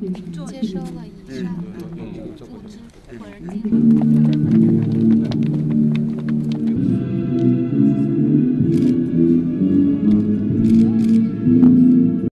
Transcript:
接收了以上通知资或